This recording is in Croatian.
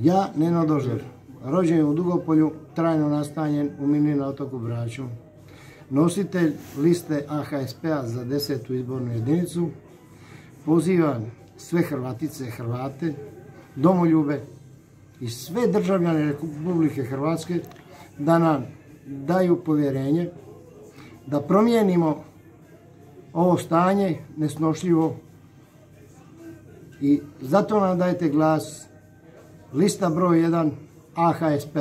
Ja, Neno Dožer, rođen u Dugopolju, trajno nastanjen u Mini na otoku Braću. Nositelj liste AHSP-a za desetu izbornu jedinicu. Pozivam sve Hrvatice, Hrvate, domoljube i sve državljane Republike Hrvatske da nam daju povjerenje, da promijenimo ovo stanje nesnošljivo i zato nam dajte glas lista broj 1 AHSP.